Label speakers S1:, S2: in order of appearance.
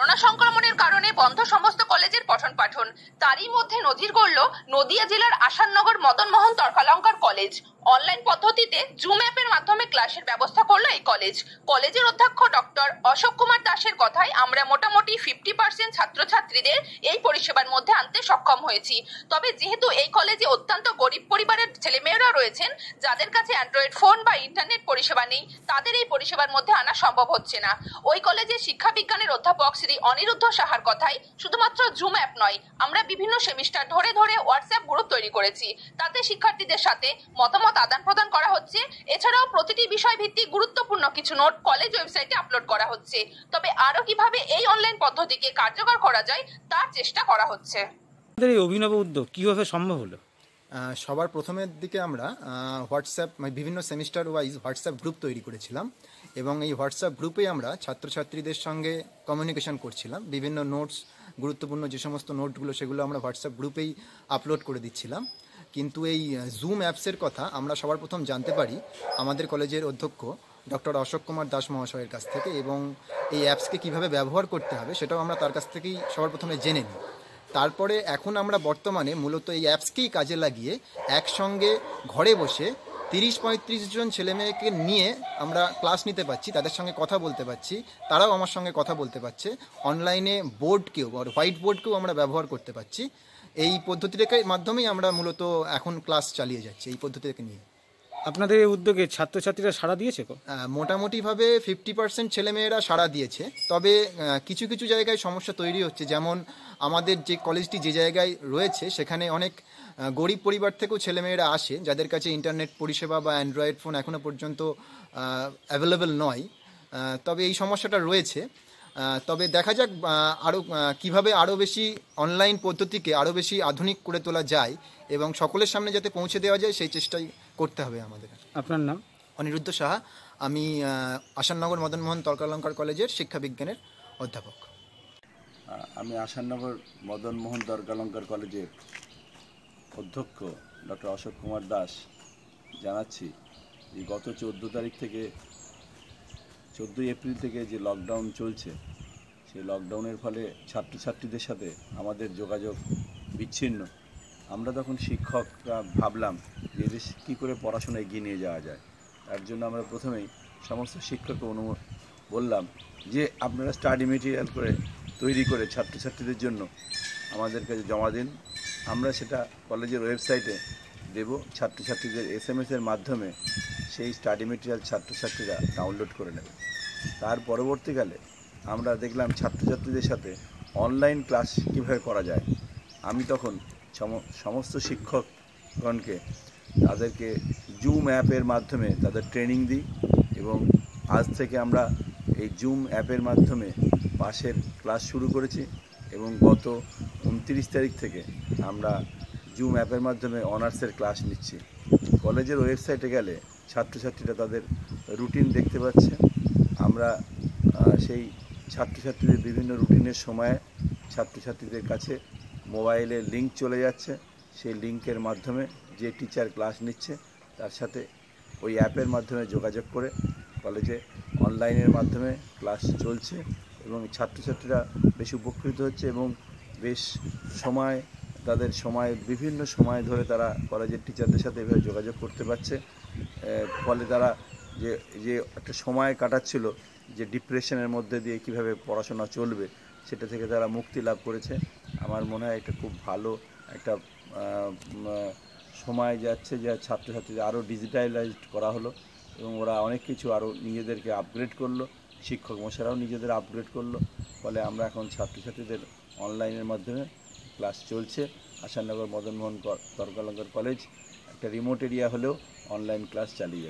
S1: Corona সংক্রমণের কারণে বন্ধ সমস্ত কলেজের পঠন পাঠন তারই মধ্যে নজির গড়ল নদিয়া জেলার আসাননগর মদন মোহন তর্কালঙ্কার কলেজ। অনলাইন পদ্ধতিতে জুম অ্যাপের মাধ্যমে ক্লাসের ব্যবস্থা করল এই কলেজ। কলেজের অধ্যক্ষ ডক্টর অশোক কুমার দাসের কথায়, আমরা মোটামুটি ফিফটি পার্সেন্ট ছাত্রছাত্রীদের এই পরিষেবার মধ্যে আনতে সক্ষম হয়েছি। তবে যেহেতু এই কলেজে অত্যন্ত গরিব পরিবারের ছেলেমেয়েরা রয়েছেন, যাদের কাছে অ্যান্ড্রয়েড ফোন বা ইন্টারনেট পরিষেবা নেই, তাদের এই পরিষেবার মধ্যে আনা সম্ভব হচ্ছে না। ওই কলেজে শিক্ষা বিজ্ঞানের অধ্যাপক শ্রী অনিরুদ্ধ সাহার কথায় শুধুমাত্র জুম অ্যাপ নয়, আমরা বিভিন্ন সেমিস্টার ধরে ধরে হোয়াটসঅ্যাপ গ্রুপ তৈরি করেছি। তাতে শিক্ষার্থীদের সাথে মতামত আদান প্রদান করা হচ্ছে। এছাড়াও প্রতিটি বিষয় ভিত্তিক গুরুত্বপূর্ণ কিছু নোট কলেজ ওয়েবসাইটে আপলোড করা হচ্ছে। তবে আরও কীভাবে এই অনলাইন পদ্ধতিকে কার্যকর করা যায়, তার চেষ্টা করা হচ্ছে।
S2: আপনাদের এই অভিনব উদ্যোগ কীভাবে সম্ভব হলো?
S3: সবার প্রথমের দিকে আমরা হোয়াটসঅ্যাপ মানে বিভিন্ন সেমিস্টার ওয়াইজ হোয়াটসঅ্যাপ গ্রুপ তৈরি করেছিলাম এবং এই হোয়াটসঅ্যাপ গ্রুপে আমরা ছাত্রছাত্রীদের সঙ্গে কমিউনিকেশন করছিলাম। বিভিন্ন নোটস গুরুত্বপূর্ণ যে সমস্ত নোটগুলো সেগুলো আমরা হোয়াটসঅ্যাপ গ্রুপেই আপলোড করে দিচ্ছিলাম। কিন্তু এই জুম অ্যাপসের কথা আমরা সবার প্রথম জানতে পারি আমাদের কলেজের অধ্যক্ষ ডক্টর অশোক কুমার দাস মহাশয়ের কাছ থেকে এবং এই অ্যাপসকে কীভাবে ব্যবহার করতে হবে সেটাও আমরা তার কাছ থেকেই সবার প্রথমে জেনে নিই। তারপরে এখন আমরা বর্তমানে মূলত এই অ্যাপসকেই কাজে লাগিয়ে একসঙ্গে ঘরে বসে তিরিশ পঁয়ত্রিশ জন ছেলে মেয়েকে নিয়ে আমরা ক্লাস নিতে পারছি, তাদের সঙ্গে কথা বলতে পারছি, তারাও আমার সঙ্গে কথা বলতে পারছে। অনলাইনে বোর্ডকেও হোয়াইট বোর্ডকেও আমরা ব্যবহার করতে পারছি। এই পদ্ধতিটাকে মাধ্যমেই আমরা মূলত এখন ক্লাস চালিয়ে যাচ্ছি, এই পদ্ধতিটাকে নিয়ে।
S2: আপনাদের এই উদ্যোগে ছাত্রছাত্রীরা সাড়া দিয়েছে
S3: মোটামুটিভাবে ফিফটি পার্সেন্ট ছেলেমেয়েরা সাড়া দিয়েছে। তবে কিছু কিছু জায়গায় সমস্যা তৈরি হচ্ছে। যেমন আমাদের যে কলেজটি যে জায়গায় রয়েছে, সেখানে অনেক গরিব পরিবার থেকেও ছেলেমেয়েরা আসে, যাদের কাছে ইন্টারনেট পরিষেবা বা অ্যান্ড্রয়েড ফোন এখনও পর্যন্ত অ্যাভেলেবেল নয়। তবে এই সমস্যাটা রয়েছে। তবে দেখা যাক আরও কীভাবে আরও বেশি অনলাইন পদ্ধতিকে আরও বেশি আধুনিক করে তোলা যায় এবং সকলের সামনে যাতে পৌঁছে দেওয়া যায় সেই চেষ্টাই করতে হবে আমাদের।
S2: আপনার নাম?
S3: অনিরুদ্ধ সাহা। আমি আসাননগর মদনমোহন তর্কালঙ্কার কলেজের শিক্ষা বিজ্ঞানের অধ্যাপক।
S4: আমি আসাননগর মদন মোহন দরগালঙ্কার কলেজের অধ্যক্ষ ডক্টর অশোক কুমার দাস। জানাচ্ছি যে গত চোদ্দ তারিখ থেকে চোদ্দোই এপ্রিল থেকে যে লকডাউন চলছে, সেই লকডাউনের ফলে ছাত্রছাত্রীদের সাথে আমাদের যোগাযোগ বিচ্ছিন্ন। আমরা তখন শিক্ষকরা ভাবলাম যে এদের কী করে পড়াশোনা এগিয়ে নিয়ে যাওয়া যায়। তার জন্য আমরা প্রথমেই সমস্ত শিক্ষককে অনু বললাম যে আপনারা স্টাডি মেটেরিয়াল করে তৈরি করে ছাত্রছাত্রীদের জন্য আমাদের কাছে জমা দিন। আমরা সেটা কলেজের ওয়েবসাইটে দেব। ছাত্রছাত্রীদের এস এম এসের মাধ্যমে সেই স্টাডি মেটেরিয়াল ছাত্রছাত্রীরা ডাউনলোড করে নেবে। তার পরবর্তীকালে আমরা দেখলাম ছাত্রছাত্রীদের সাথে অনলাইন ক্লাস কীভাবে করা যায়। আমি তখন সম- সমস্ত শিক্ষকগণকে তাদেরকে জুম অ্যাপের মাধ্যমে তাদের ট্রেনিং দিই এবং আজ থেকে আমরা এই জুম অ্যাপের মাধ্যমে পাশের ক্লাস শুরু করেছি এবং গত উনত্রিশ তারিখ থেকে আমরা জুম অ্যাপের মাধ্যমে অনার্সের ক্লাস নিচ্ছি। কলেজের ওয়েবসাইটে গেলে ছাত্রছাত্রীরা তাদের রুটিন দেখতে পাচ্ছে। আমরা সেই ছাত্রছাত্রীদের বিভিন্ন রুটিনের সময়ে ছাত্রছাত্রীদের কাছে মোবাইলে লিংক চলে যাচ্ছে। সেই লিংকের মাধ্যমে যে টিচার ক্লাস নিচ্ছে, তার সাথে ওই অ্যাপের মাধ্যমে যোগাযোগ করে কলেজে অনলাইনের মাধ্যমে ক্লাস চলছে এবং ছাত্রছাত্রীরা বেশ উপকৃত হচ্ছে এবং বেশ সময় তাদের সময়, বিভিন্ন সময় ধরে তারা কলেজের টিচারদের সাথে এভাবে যোগাযোগ করতে পারছে। ফলে তারা যে যে একটা সময় কাটাচ্ছিল, যে ডিপ্রেশনের মধ্যে দিয়ে কীভাবে পড়াশোনা চলবে, সেটা থেকে তারা মুক্তি লাভ করেছে। আমার মনে হয় এটা খুব ভালো একটা সময় যাচ্ছে যে ছাত্রছাত্রীদের আরও ডিজিটালাইজড করা হলো এবং ওরা অনেক কিছু আরও নিজেদেরকে আপগ্রেড করল। শিক্ষক মশারাও নিজেদের আপগ্রেড করল। ফলে আমরা এখন ছাত্রছাত্রীদের অনলাইনের মাধ্যমে ক্লাস চলছে। আশানগর মদনমোহন তর্কলঙ্কর কলেজ। একটা রিমোট এরিয়া হলেও অনলাইন ক্লাস চালিয়ে